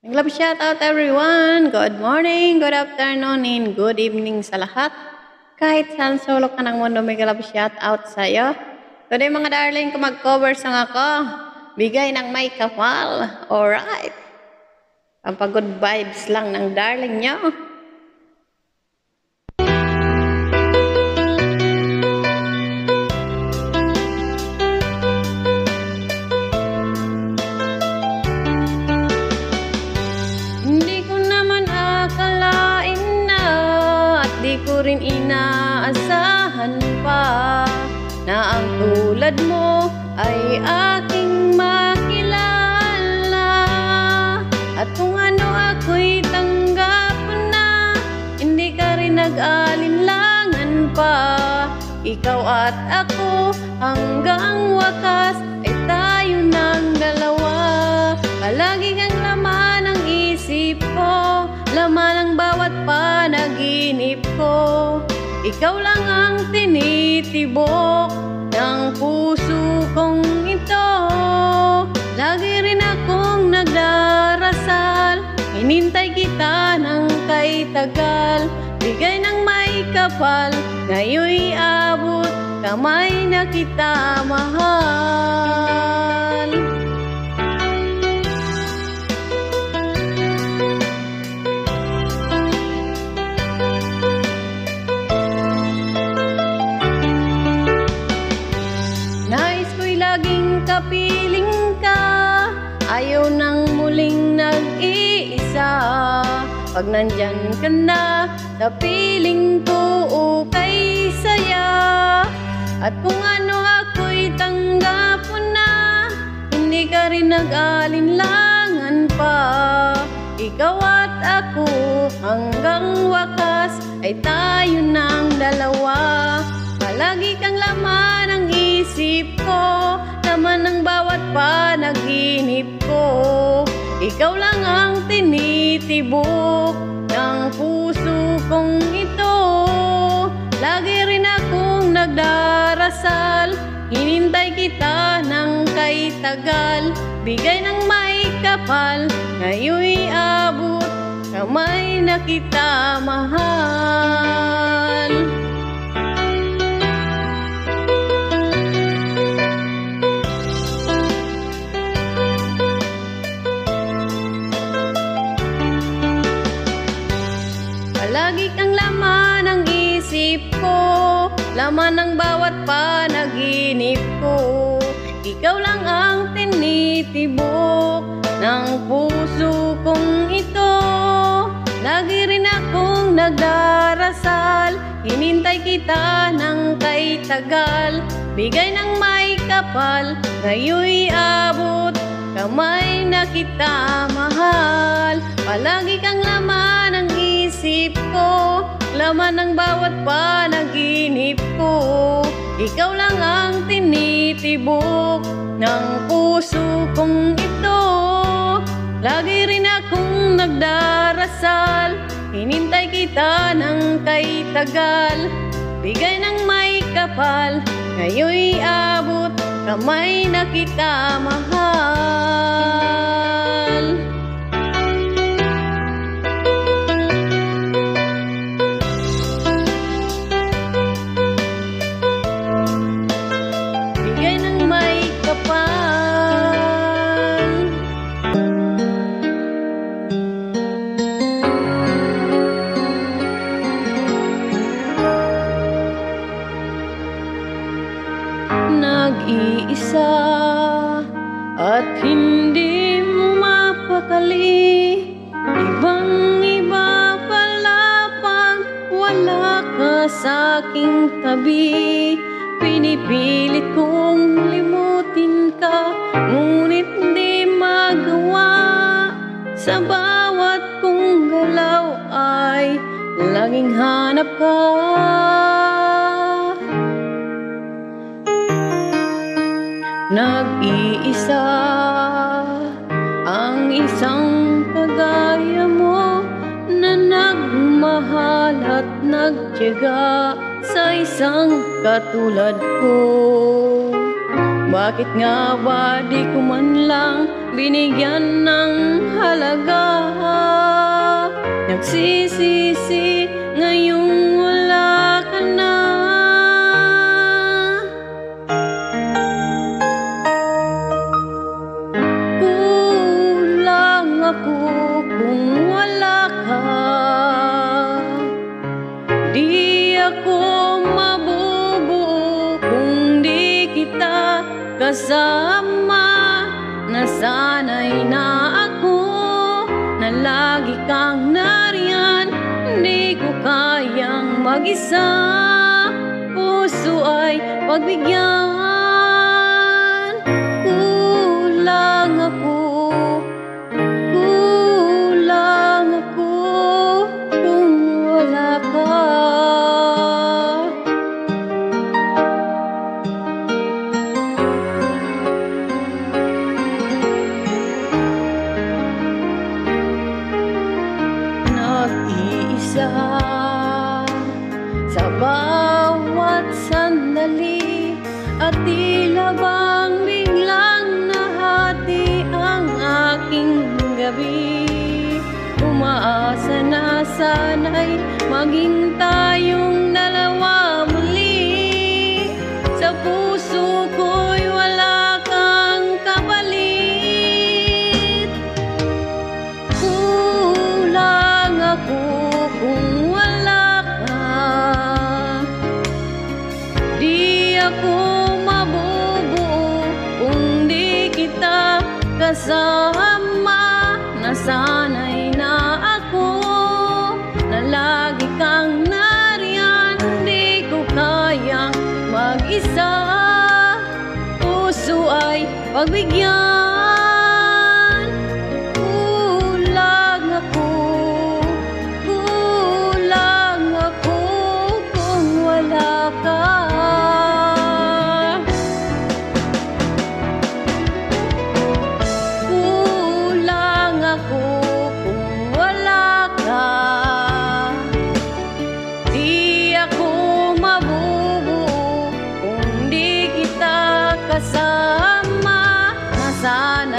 Love shout out everyone! Good morning, good afternoon, and good evening sa lahat. Kahit saan sulok ka ng mundo, may love shout out sa'yo. Today mga darling, kung mag-cover sang ako, bigay ng may kapal. Alright. Pampag-good vibes lang ng darling nyo. Ikaw at ako hanggang wakas ay tayo ng dalawa. Palagi kang laman ng isip ko laman ng bawat panaginip ko. Ikaw lang ang tinitibok ng puso kong ito. Lagi rin akong nagdarasal Hinintay kita ng kay tagal. Bigay ng may kapal Ngayon'y abot Kamay na kita mahal. Nais ko'y laging kapiling ka. Ayaw nang muling nag-iisa. Pag nandyan ka na Sa piling ko saya At kung ano ako'y tanggap mo na Hindi ka rin nag-alinlangan pa. Ikaw at ako hanggang wakas Ay tayo ng dalawa. Palagi kang laman ng isip ko Laman ng bawat panaginip ko. Ikaw lang ang tinitibok nagdarasal Hinintay kita ng kay tagal Bigay ng may kapal Ngayon'y abot Kamay na kita mahal tinitibok ng puso kong ito. Lagi rin akong nagdarasal Hinintay kita ng kay tagal Bigay ng may kapal Ngayon'y abot Kamay na kita mahal. Palagi kang laman ng isip ko Laman ng bawat panaginip ko. Ikaw lang ang tinitibok ng puso kong ito. Lagi rin akong nagdarasal Hinintay kita ng kay tagal Bigay ng may kapal Ngayon'y abot Kamay na kita mahal nag-iisa at hindi mo mapakali. Ibang iba pala pag wala ka sa aking tabi. Pinipilit kong limutin ka ngunit di magawa. Sa bawat kong galaw ay laging hanap ka Nag-iisa ang isang kagaya mo na nagmahal at nagtyaga sa isang katulad ko. Bakit nga ba di ko man lang binigyan ng halaga Nagsisisi ngayong ako kung wala ka Di ako mabubuo kung di kita kasama. Nasanay na ako na lagi kang nariyan. Di ko kayang mag-isa. Puso ay pagbigyan kasama Nasanay na ako na lagi kang nariyan. Di ko kayang mag-isa. Puso ay pagbigyan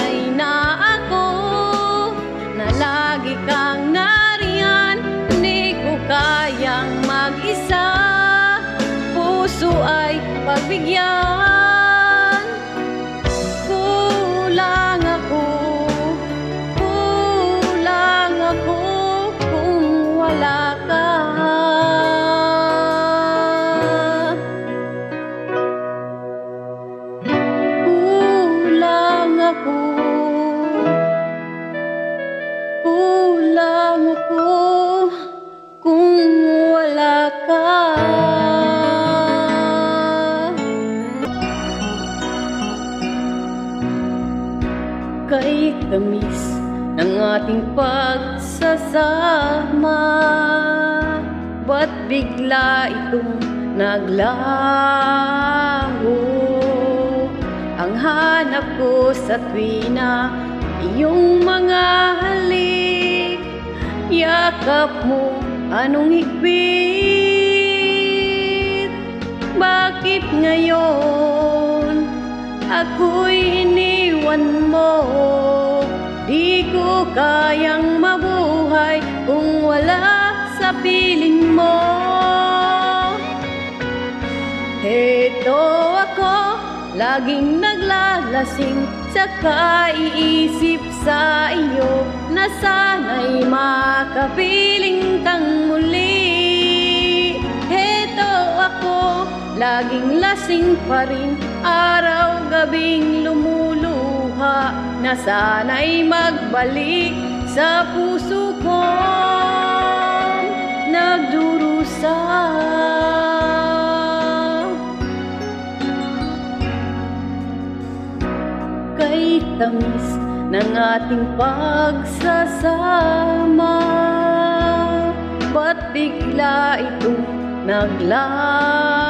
Nasanay na ako na kang nariyan. Di ko kayang mag-isa. Puso ay pagbigyan Kay tamis ng ating pagsasama. Ba't bigla itong naglaho? Ang hanap ko sa tuwina Iyong mga halik. Yakap mo anong higpit? Bakit ngayon ako'y iniwan mo. Di ko kayang mabuhay kung wala sa piling mo. Heto ako, laging naglalasing Sa kaiisip sa iyo Na sana'y makapiling kang muli. Heto ako, laging lasing pa rin Araw-gabing lumuluha Na sana'y magbalik sa puso ko. Nagdurusa. Kay tamis ng ating pagsasama Ba't bigla itong naglaho?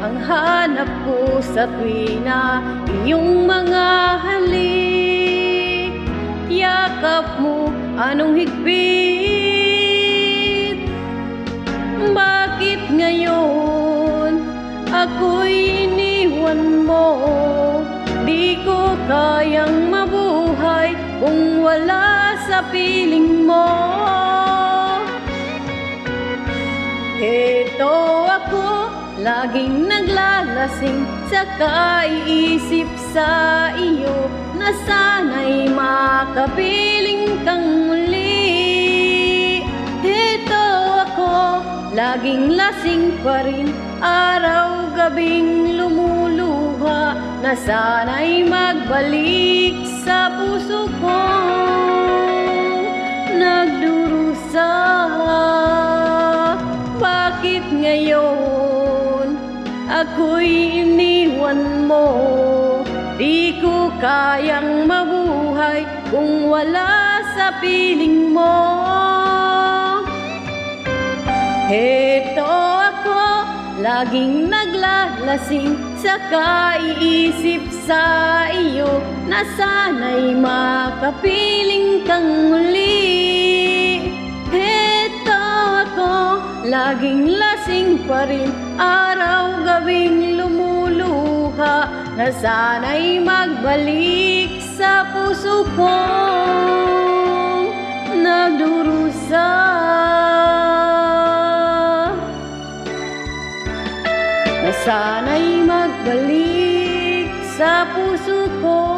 Ang hanap ko sa tuwina Iyong mga halik Yakap mo anong higpit? Bakit ngayon ako'y iniwan mo? Di ko kayang mabuhay wala sa piling mo. Heto ako, laging naglalasing sa kaiisip sa iyo na sana'y makapiling kang muli. Heto ako, laging lasing pa rin, araw-gabing lumuluha na sana'y magbalik sa puso ko. Iniwan mo? Di ko kayang mabuhay kung wala sa piling mo. Heto ako, laging naglalasing sa kaiisip sa iyo na sana'y makapiling kang muli. Heto ako, laging lasing pa rin, araw-gabing na sana'y magbalik sa puso ko. Nagdurusa na sana'y magbalik sa puso ko.